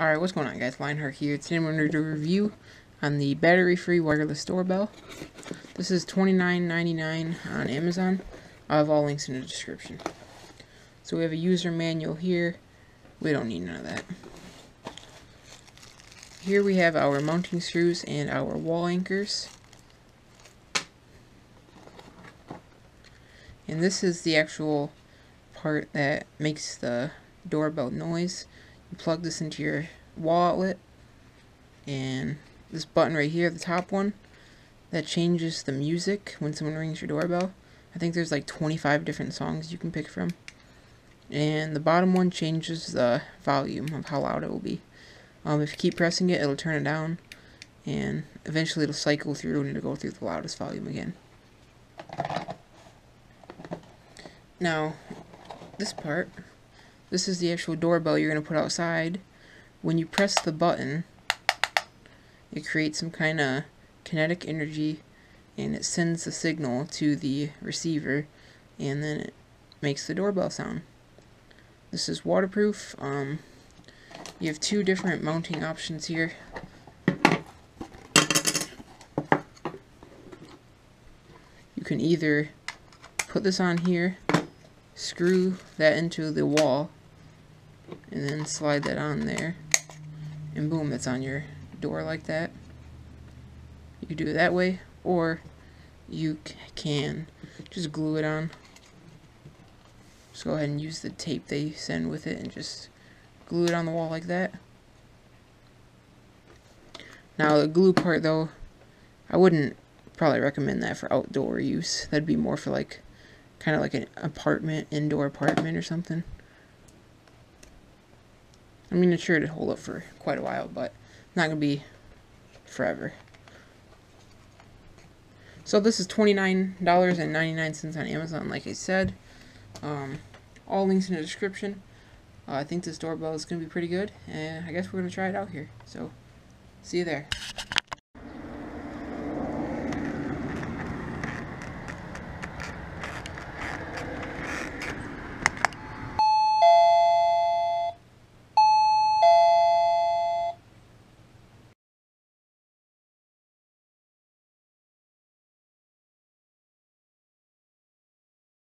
Alright, what's going on guys? Lionheart here. Today I'm going to do a review on the battery-free wireless doorbell. This is $29.99 on Amazon. I have all links in the description. So we have a user manual here. We don't need none of that. Here we have our mounting screws and our wall anchors. And this is the actual part that makes the doorbell noise you plug this into your wall outlet and this button right here the top one that changes the music when someone rings your doorbell. I think there's like 25 different songs you can pick from. And the bottom one changes the volume of how loud it will be. Um, if you keep pressing it it'll turn it down and eventually it'll cycle through and it'll go through the loudest volume again. Now this part this is the actual doorbell you're going to put outside. When you press the button, it creates some kind of kinetic energy and it sends the signal to the receiver and then it makes the doorbell sound. This is waterproof. Um, you have two different mounting options here. You can either put this on here, screw that into the wall, and then slide that on there. And boom it's on your door like that. You do it that way or you can. Just glue it on. Just go ahead and use the tape they send with it and just glue it on the wall like that. Now the glue part though I wouldn't probably recommend that for outdoor use. That'd be more for like kind of like an apartment indoor apartment or something I mean, it's sure to hold up for quite a while, but not going to be forever. So this is $29.99 on Amazon, like I said. Um, all links in the description. Uh, I think this doorbell is going to be pretty good, and I guess we're going to try it out here. So, see you there.